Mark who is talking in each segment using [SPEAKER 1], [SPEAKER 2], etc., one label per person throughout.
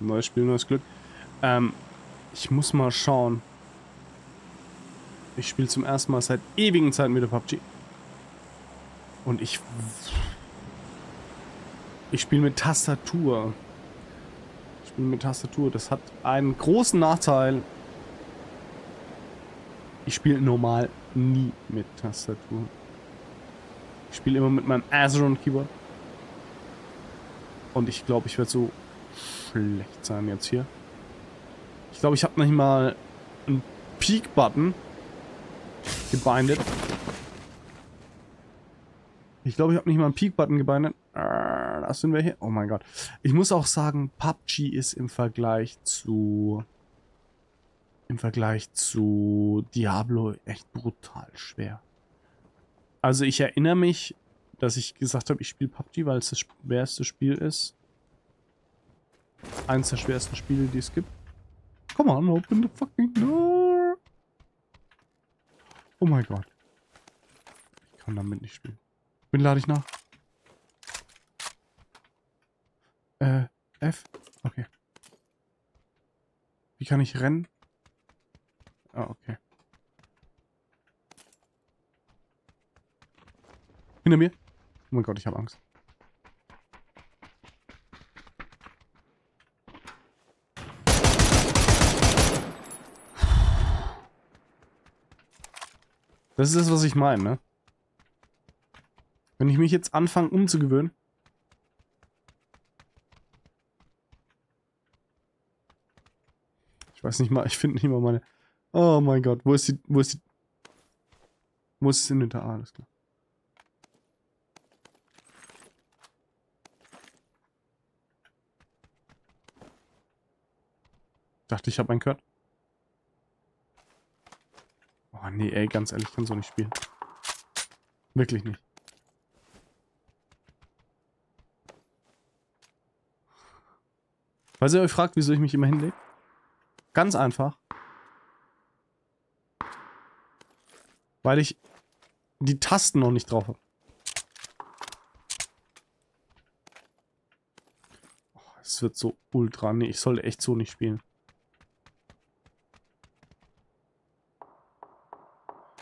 [SPEAKER 1] Neues Spiel, neues Glück. Ähm, ich muss mal schauen. Ich spiele zum ersten Mal seit ewigen Zeiten wieder PUBG. Und ich... Ich spiele mit Tastatur. Ich spiele mit Tastatur. Das hat einen großen Nachteil. Ich spiele normal nie mit Tastatur. Ich spiele immer mit meinem Azeron Keyboard. Und ich glaube, ich werde so schlecht sein jetzt hier. Ich glaube, ich habe nicht mal einen Peak-Button gebindet. Ich glaube, ich habe nicht mal einen Peak-Button gebindet. Da äh, sind wir hier. Oh mein Gott. Ich muss auch sagen, PUBG ist im Vergleich zu... Im Vergleich zu Diablo echt brutal schwer. Also ich erinnere mich, dass ich gesagt habe, ich spiele PUBG, weil es das schwerste Spiel ist. Eines der schwersten Spiele, die es gibt. Come on, open the fucking door. Oh mein Gott. Ich kann damit nicht spielen. Wen lade ich nach? Äh, F? Okay. Wie kann ich rennen? Ah, okay. Hinter mir. Oh mein Gott, ich habe Angst. Das ist das, was ich meine, ne? Wenn ich mich jetzt anfange umzugewöhnen. Ich weiß nicht mal, ich finde nicht mal meine... Oh mein Gott, wo ist die... Wo ist die... Wo ist das Inventar? Ah, alles klar. Dachte, ich habe einen Cut. Oh nee, ey, ganz ehrlich, ich kann so nicht spielen. Wirklich nicht. Falls ihr euch fragt, wieso ich mich immer hinlege. Ganz einfach. Weil ich die Tasten noch nicht drauf habe. Oh, es wird so ultra. Nee, ich sollte echt so nicht spielen.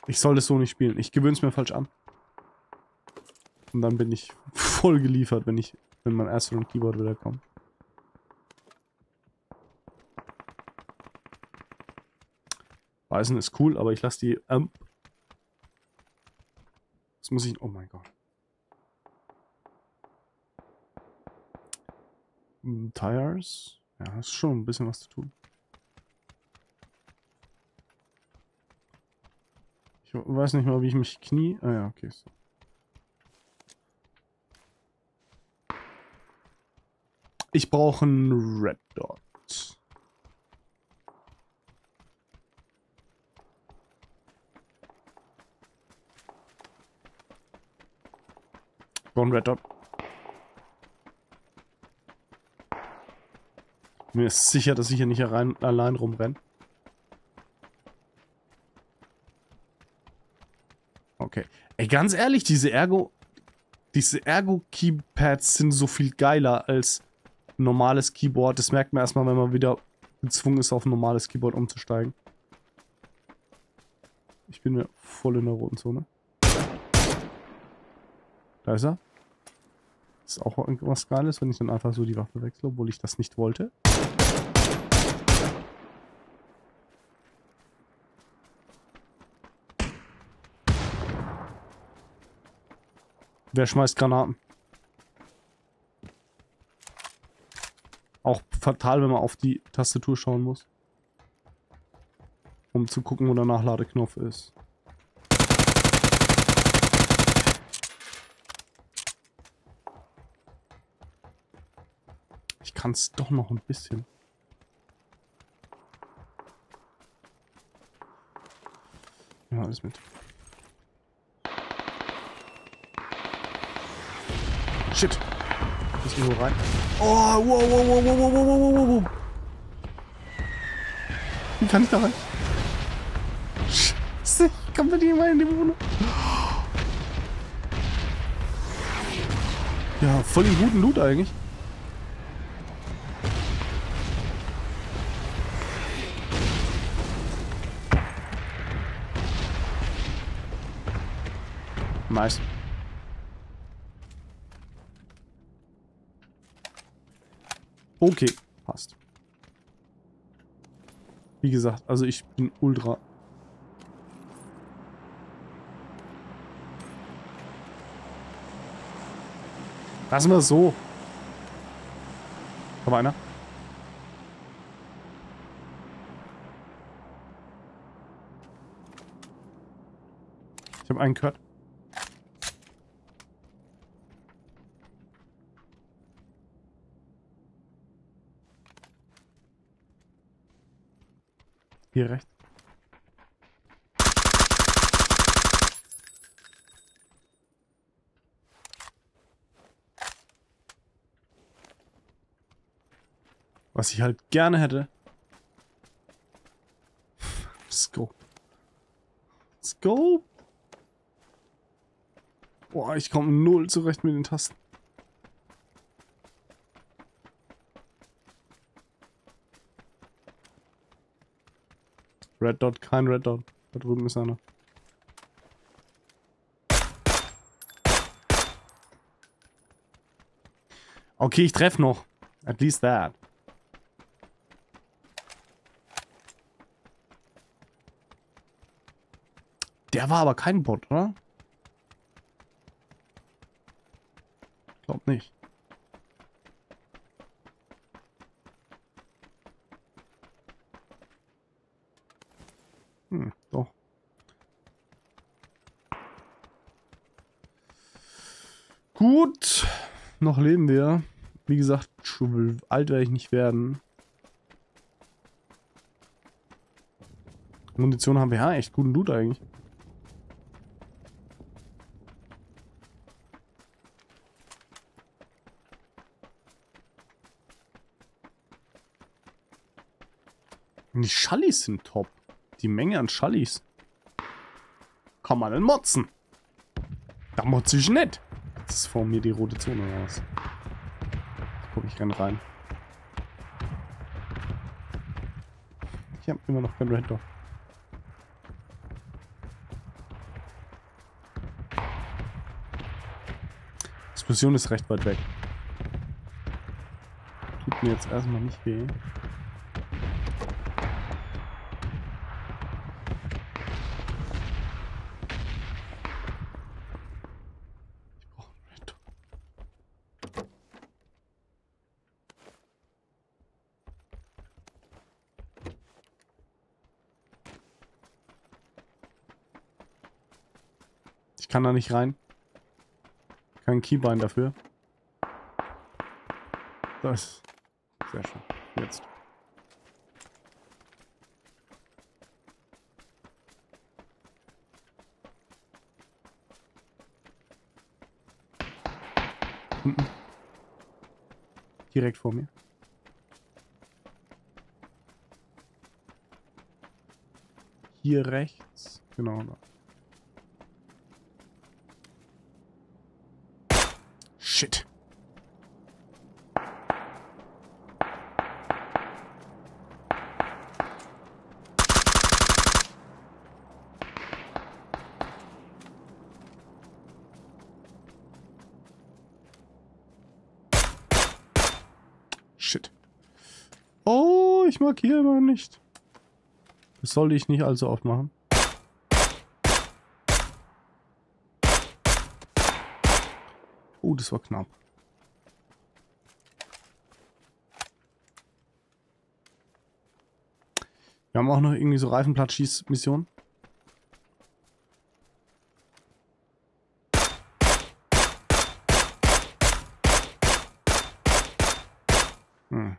[SPEAKER 1] Ich soll das so nicht spielen. Ich gewöhne es mir falsch an. Und dann bin ich voll geliefert, wenn ich, wenn mein Erster und Keyboard wieder kommt. Weißen ist cool, aber ich lasse die ähm, Das muss ich... Oh mein Gott. Hm, Tires? Ja, ist schon ein bisschen was zu tun. Ich weiß nicht mal, wie ich mich knie... Ah ja, okay. So. Ich brauche einen Red Dot. One Red Dot. Mir ist sicher, dass ich hier nicht allein rumrenne. Okay. Ganz ehrlich, diese Ergo... Diese Ergo-Keypads sind so viel geiler als normales Keyboard. Das merkt man erstmal, wenn man wieder gezwungen ist, auf ein normales Keyboard umzusteigen. Ich bin ja voll in der roten Zone. Da ist er. Ist auch irgendwas Geiles, wenn ich dann einfach so die Waffe wechsle, obwohl ich das nicht wollte. Wer schmeißt Granaten? Auch fatal, wenn man auf die Tastatur schauen muss. Um zu gucken, wo der Nachladeknopf ist. kann es doch noch ein bisschen. Ja, alles mit. Shit. Muss irgendwo rein. Oh, wow, wow, wow, wow, wow, wow, wow, wow. Wie kann ich da rein? Scheiße, ich komm da nicht mal in die Wohnung. Ja, voll den guten Loot eigentlich. Nice. Okay, passt. Wie gesagt, also ich bin ultra... Lassen wir es so. Kommt einer? Ich habe einen gehört. Hier rechts. Was ich halt gerne hätte. Scope. Scope. Boah, ich komme null zurecht mit den Tasten. Red Dot, kein Red Dot. Da drüben ist einer. Okay, ich treffe noch. At least that. Der war aber kein Bot, oder? Glaub nicht. Hm, doch. Gut. Noch leben wir. Wie gesagt, alt werde ich nicht werden. Munition haben wir ja echt guten Loot eigentlich. Die Schallis sind top. Die Menge an Schallis. Kann man denn motzen? Da motze ich nicht. Das ist vor mir die rote Zone raus. Guck, ich renn rein. Ich habe immer noch kein Red Dot. Explosion ist recht weit weg. Tut mir jetzt erstmal nicht weh. Kann da nicht rein. Kein Keybind dafür. Das. Sehr schön. Jetzt. Unten. Direkt vor mir. Hier rechts. Genau da. Shit. Shit. Oh, ich markiere mal nicht. Das sollte ich nicht allzu oft machen. Oh, das war knapp. Wir haben auch noch irgendwie so Reifenplatzschieß-Missionen. Hm.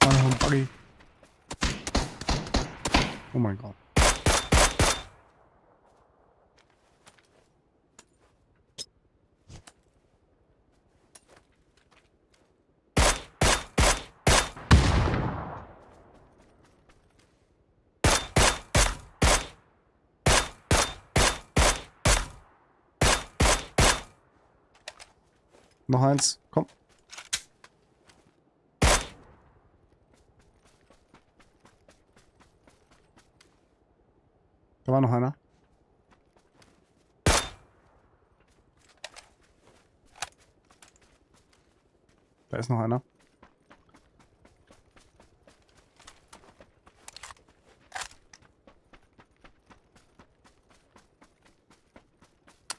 [SPEAKER 1] Ah, noch ein Buggy. Oh mein Gott. Noch eins. Komm. Da war noch einer. Da ist noch einer.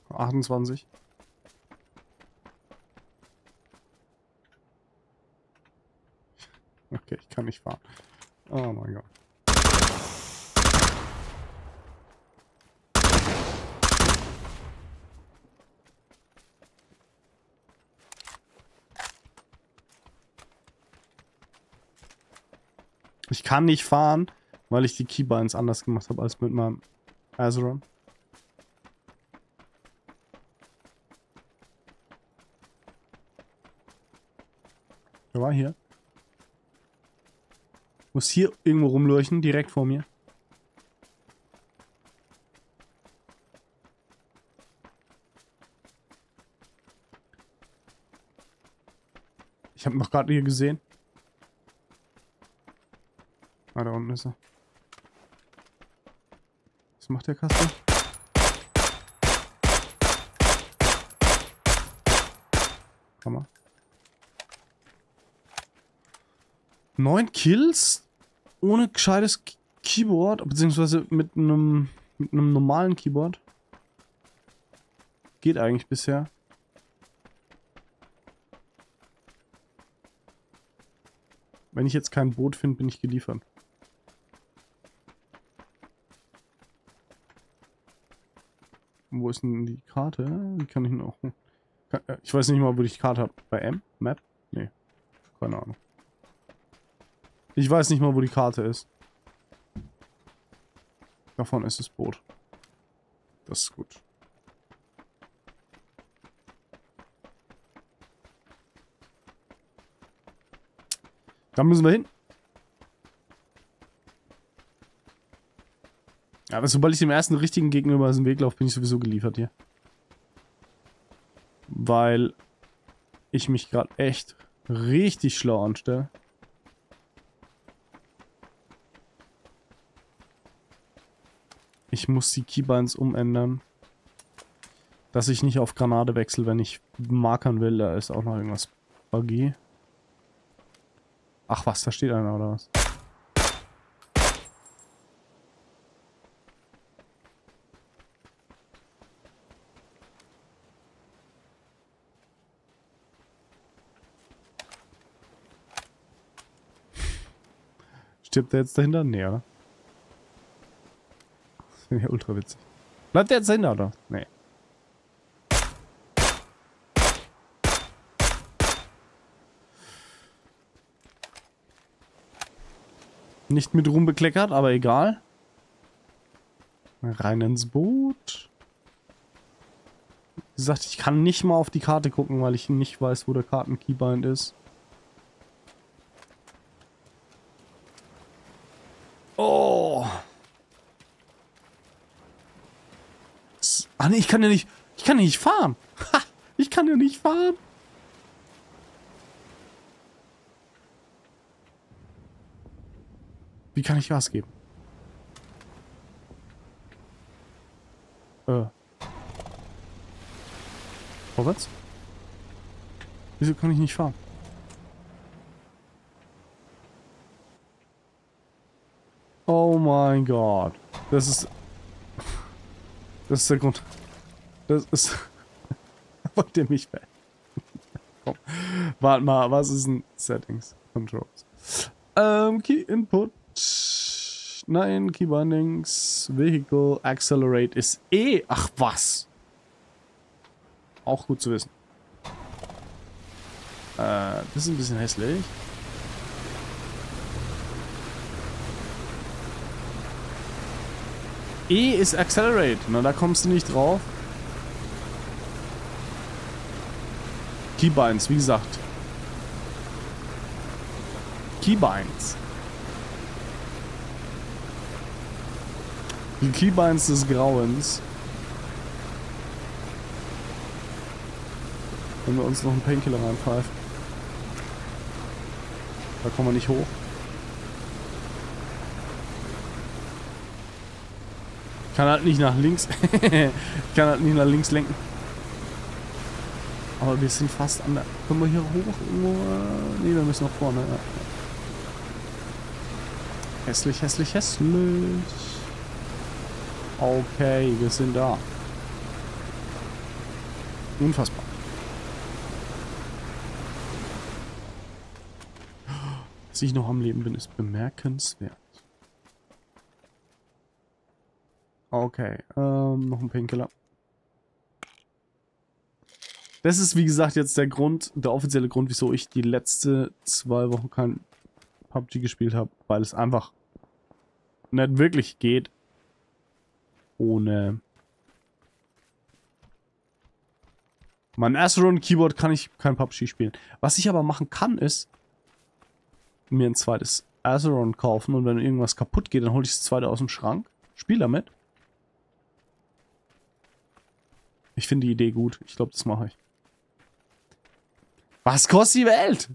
[SPEAKER 1] Achtundzwanzig. Okay, ich kann nicht fahren. Oh mein Gott. Ich kann nicht fahren, weil ich die Keybinds anders gemacht habe als mit meinem Azeron. Der war hier. Muss hier irgendwo rumleuchten, direkt vor mir. Ich habe noch gerade hier gesehen. Ah, da unten ist er. Was macht der Kasten? Hammer. Neun Kills? Ohne gescheites Keyboard, beziehungsweise mit einem mit einem normalen Keyboard. Geht eigentlich bisher. Wenn ich jetzt kein Boot finde, bin ich geliefert. Wo ist denn die Karte? Die kann ich noch. Äh, ich weiß nicht mal, wo ich die Karte habe. Bei M? Map? Nee. Keine Ahnung. Ich weiß nicht mal, wo die Karte ist. Davon ist das Boot. Das ist gut. Da müssen wir hin. Aber sobald ich dem ersten richtigen Gegner über den Weg laufe, bin ich sowieso geliefert hier. Weil ich mich gerade echt richtig schlau anstelle. Ich muss die Keybinds umändern. Dass ich nicht auf Granate wechsle, wenn ich markern will. Da ist auch noch irgendwas buggy. Ach was, da steht einer oder was? Stirbt der jetzt dahinter? Nee, oder? Das finde ich ultra witzig. Bleibt der jetzt dahinter, oder? Nee. Nicht mit Ruhm bekleckert, aber egal. Rein ins Boot. Wie gesagt, ich kann nicht mal auf die Karte gucken, weil ich nicht weiß, wo der Kartenkeybind ist. Oh. Ah ne, ich kann ja nicht. Ich kann ja nicht fahren. Ha, ich kann ja nicht fahren. Wie kann ich Gas geben? Äh. Vorwärts? Wieso kann ich nicht fahren? Oh mein Gott. Das ist... Das ist der Grund. Das ist... Wollt ihr mich weg? Komm. Warte mal, was ist ein Settings? Controls. Ähm, Key Input. Nein, Key Bindings. Vehicle Accelerate ist E. Ach was. Auch gut zu wissen. Äh, das ist ein bisschen hässlich. E ist Accelerate. Na, da kommst du nicht drauf. Keybinds, wie gesagt. Keybinds. Die Keybinds des Grauens. Wenn wir uns noch einen Painkiller reinpfeifen. Da kommen wir nicht hoch. kann halt nicht nach links. kann halt nicht nach links lenken. Aber wir sind fast an der... Können wir hier hoch? Ne, wir müssen nach vorne. Ja. Hässlich, hässlich, hässlich. Okay, wir sind da. Unfassbar. Dass ich noch am Leben bin, ist bemerkenswert. Okay, ähm, noch ein Painkiller. Das ist, wie gesagt, jetzt der Grund, der offizielle Grund, wieso ich die letzte zwei Wochen kein PUBG gespielt habe, weil es einfach nicht wirklich geht ohne mein Asteron Keyboard kann ich kein PUBG spielen. Was ich aber machen kann, ist mir ein zweites Azeron kaufen und wenn irgendwas kaputt geht, dann hole ich das zweite aus dem Schrank, spiele damit. Ich finde die Idee gut. Ich glaube, das mache ich. Was kostet die Welt?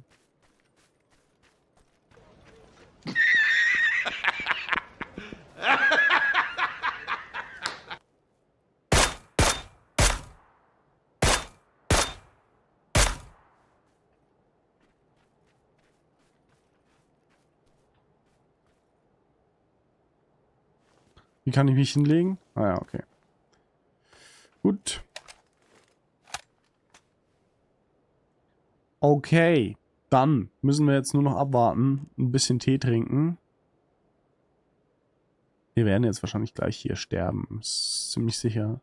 [SPEAKER 1] Wie kann ich mich hinlegen? Ah ja, okay. Gut. Okay. Dann müssen wir jetzt nur noch abwarten. Ein bisschen Tee trinken. Wir werden jetzt wahrscheinlich gleich hier sterben. Ist ziemlich sicher.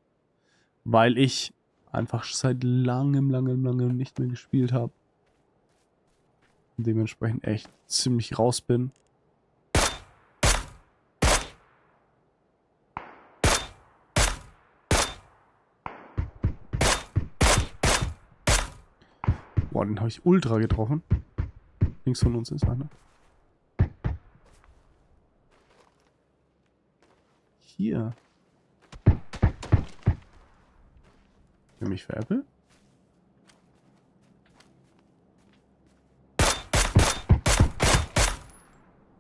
[SPEAKER 1] Weil ich einfach seit langem, langem, langem nicht mehr gespielt habe. Dementsprechend echt ziemlich raus bin. Boah, den habe ich ultra getroffen. Links von uns ist einer. Hier. Der mich veräppelt?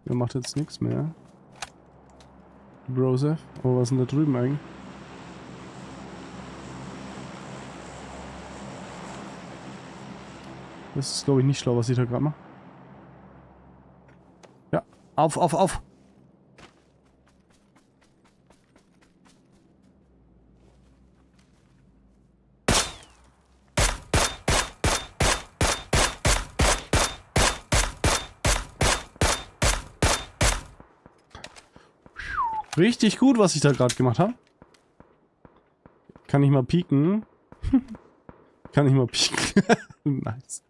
[SPEAKER 1] Der macht jetzt nichts mehr. Broseph. Oh, was ist denn da drüben eigentlich? Das ist, glaube ich, nicht schlau, was ich da gerade mache. Ja, auf, auf, auf. Richtig gut, was ich da gerade gemacht habe. Kann ich mal pieken? Kann ich mal pieken? nice.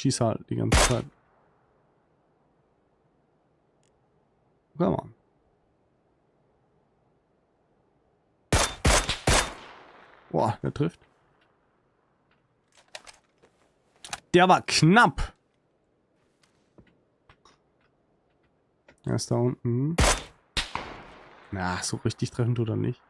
[SPEAKER 1] Schieße halt die ganze Zeit. Come on. Boah, der trifft. Der war knapp. Er ist da unten. Na, so richtig treffen tut er nicht.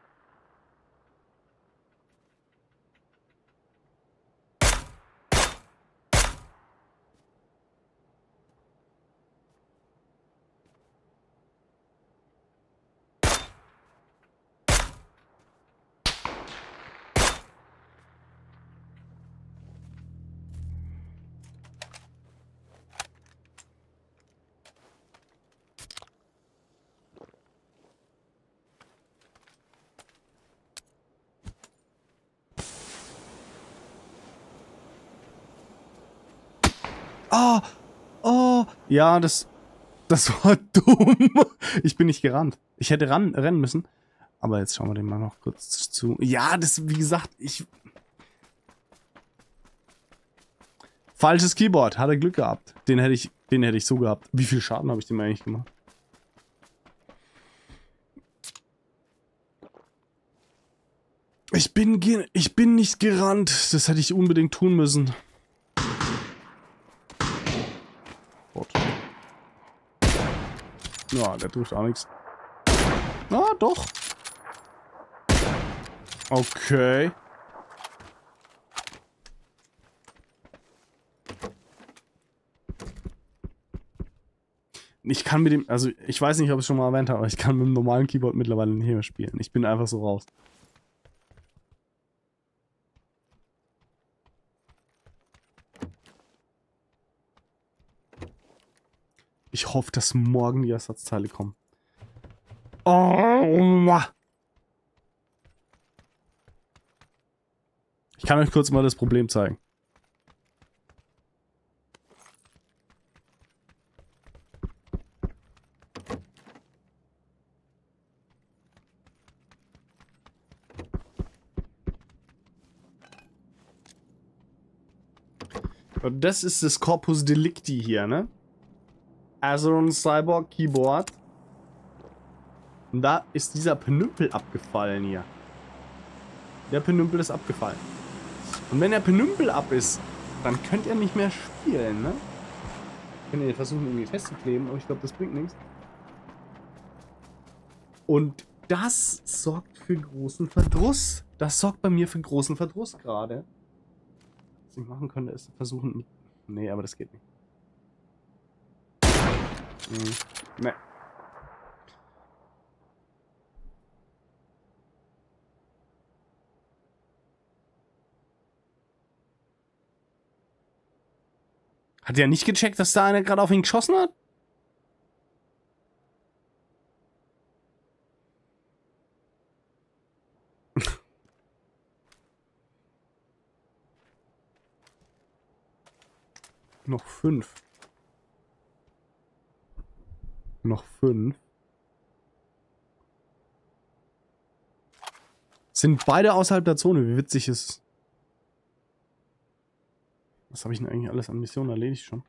[SPEAKER 1] Oh, oh, ja, das, das war dumm. Ich bin nicht gerannt. Ich hätte ran, rennen müssen. Aber jetzt schauen wir den mal noch kurz zu. Ja, das, wie gesagt, ich... Falsches Keyboard. Hat er Glück gehabt. Den hätte ich, den hätte ich so gehabt. Wie viel Schaden habe ich dem eigentlich gemacht? Ich bin, ich bin nicht gerannt. Das hätte ich unbedingt tun müssen. Ja, der trifft auch nichts. Ah, doch. Okay. Ich kann mit dem, also ich weiß nicht, ob ich es schon mal erwähnt habe, aber ich kann mit dem normalen Keyboard mittlerweile nicht mehr spielen. Ich bin einfach so raus. Ich hoffe, dass morgen die Ersatzteile kommen. Oh, ich kann euch kurz mal das Problem zeigen. Das ist das Corpus Delicti hier, ne? Azeron Cyborg Keyboard. Und da ist dieser Penümpel abgefallen hier. Der Penümpel ist abgefallen. Und wenn der Penümpel ab ist, dann könnt ihr nicht mehr spielen, ne? Könnt ihr versuchen irgendwie festzukleben, aber ich glaube, das bringt nichts. Und das sorgt für großen Verdruss. Das sorgt bei mir für großen Verdruss gerade. Was ich machen könnte, ist versuchen... Nee, aber das geht nicht. Hm, nee. Hat er nicht gecheckt, dass da einer gerade auf ihn geschossen hat? Noch fünf. Noch fünf. Sind beide außerhalb der Zone. Wie witzig ist. Was habe ich denn eigentlich alles an Missionen erledigt schon?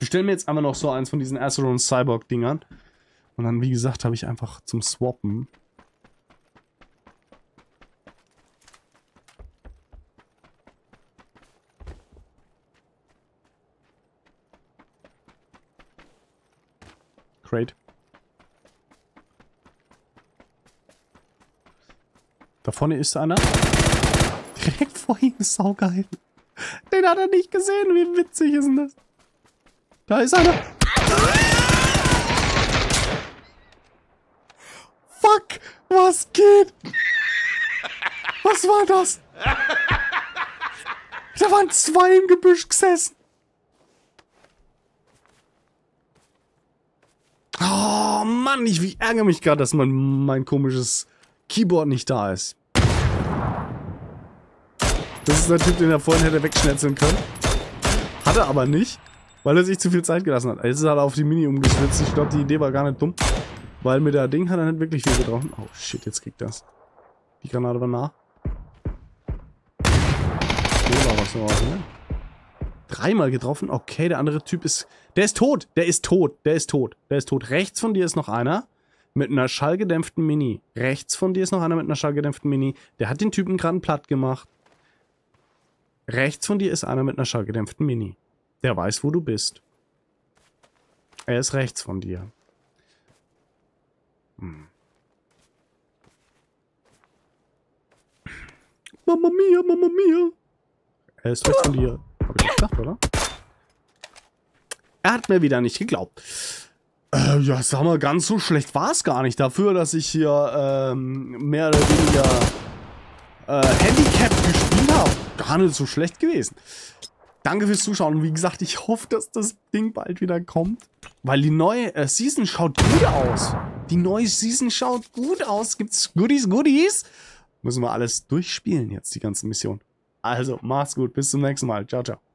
[SPEAKER 1] Ich stelle mir jetzt einfach noch so eins von diesen Asteron Cyborg Dingern. Und dann, wie gesagt, habe ich einfach zum Swappen. Crate. Da vorne ist einer. Direkt vor ihm, saugeil. Den hat er nicht gesehen. Wie witzig ist denn das? Da ist einer. Fuck, was geht? Was war das? Da waren zwei im Gebüsch gesessen. Oh Mann, ich ärgere mich gerade, dass mein, mein komisches Keyboard nicht da ist. Das ist der Typ, den er vorhin hätte wegschnetzeln können. Hat er aber nicht, weil er sich zu viel Zeit gelassen hat. Jetzt ist er auf die Mini umgeschnitzt. Ich glaube, die Idee war gar nicht dumm. Weil mit der Ding hat er nicht wirklich viel getroffen. Oh shit, jetzt kriegt das. Die Granate war nah. So war was raus, ne? Dreimal getroffen. Okay, der andere Typ ist... Der ist tot. Der ist tot. Der ist tot. Der ist tot. Rechts von dir ist noch einer. Mit einer schallgedämpften Mini. Rechts von dir ist noch einer mit einer schallgedämpften Mini. Der hat den Typen gerade platt gemacht. Rechts von dir ist einer mit einer schallgedämpften Mini. Der weiß, wo du bist. Er ist rechts von dir. Hm. Mama mia, Mama mia. Er ist rechts von dir. Hab oder? Er hat mir wieder nicht geglaubt. Äh, ja, sag mal, ganz so schlecht war es gar nicht. Dafür, dass ich hier ähm, mehr oder weniger äh, Handicap gespielt habe gar nicht so schlecht gewesen. Danke fürs Zuschauen wie gesagt, ich hoffe, dass das Ding bald wieder kommt. Weil die neue äh, Season schaut gut aus. Die neue Season schaut gut aus. Gibt's Goodies, Goodies? Müssen wir alles durchspielen jetzt, die ganzen Missionen. Also, macht's gut. Bis zum nächsten Mal. Ciao, ciao.